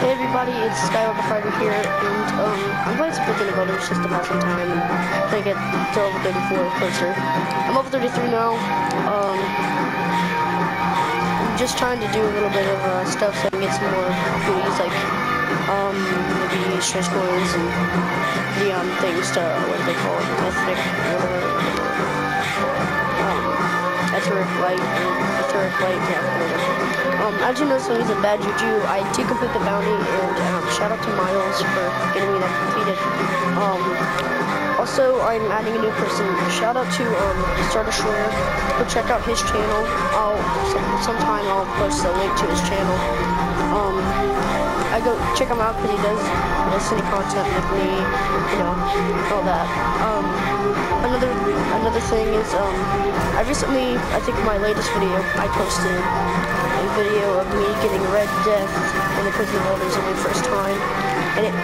Hey everybody, it's Skywalker Fighter here, and um, I'm playing some Pokemon It's just pass some time and trying to get to level 34 closer. I'm level 33 now. Um, I'm just trying to do a little bit of uh, stuff so I can get some more goodies, like um, maybe strange coins and the um, things to, what do they call it, ethnic, whatever. Um, etheric light, etheric light, yeah, whatever. Um, as you know, so he's a bad juju. I did complete the bounty, and um, shout out to Miles for getting me that completed. Um, also, I'm adding a new person. Shout out to um, Star Destroyer. Go check out his channel. I'll some, sometime I'll post a link to his channel. Um, I go check him out because he does listening content with me, you know, all that. Um, another another thing is um, I recently, I think my latest video, I posted video of me getting Red Death in the Prison of Elders the first time, and it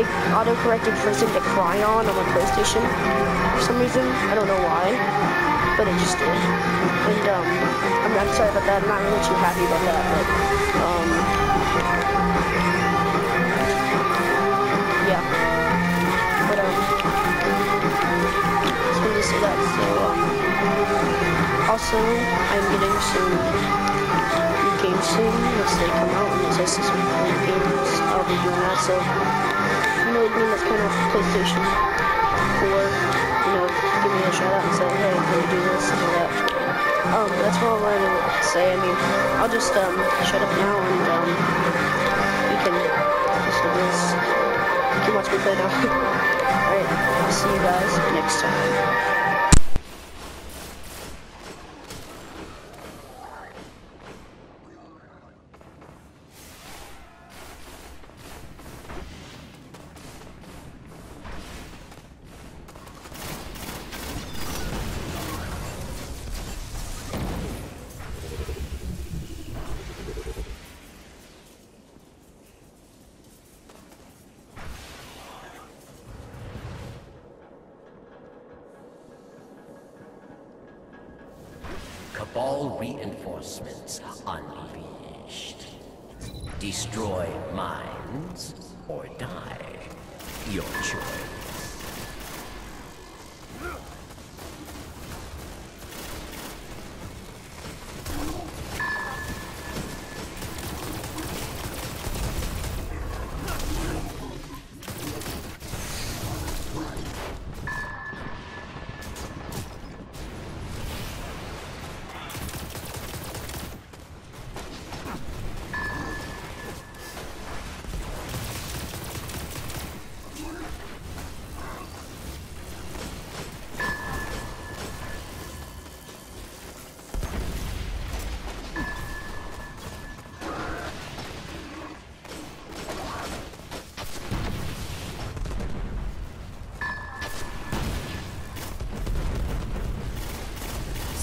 it auto-corrected Prison to Cryon on on my PlayStation for some reason. I don't know why, but it just did. And um, I'm, I'm sorry about that. I'm not really too happy about that, but um, yeah. But um, so this is that. So um, also I'm getting some new games soon once they come out and test some new games. I'll be doing that. So you know, mean that's kind of PlayStation 4. You know, give me a shout out and say, hey, can you do this and all that. Um, that's what I wanted to say. I mean, I'll just um shut up now and um Cabal reinforcements unleashed. Destroy mines or die. Your choice.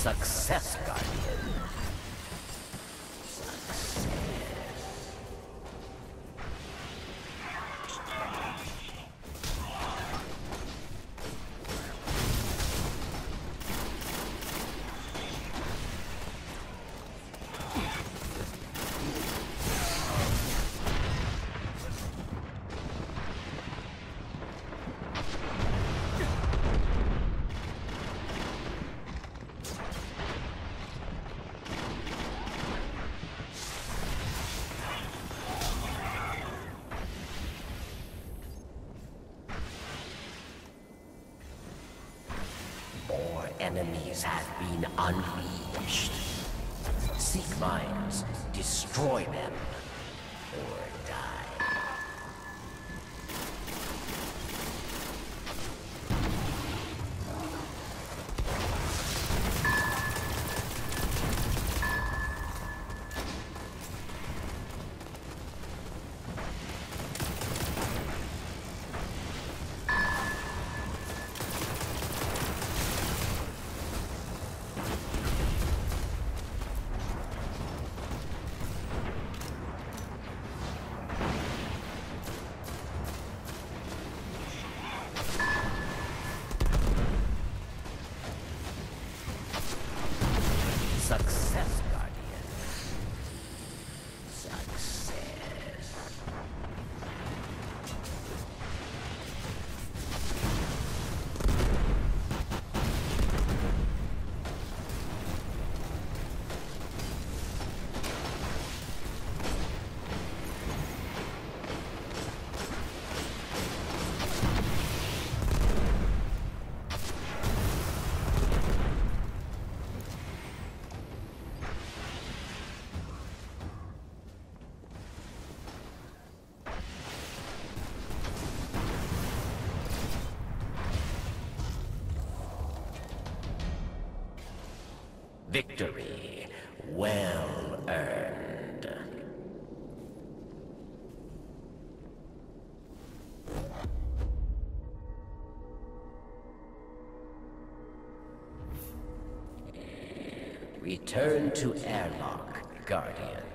Success, enemies have been unleashed. Seek mines, destroy them, or die. Victory well earned. Return to airlock, Guardian.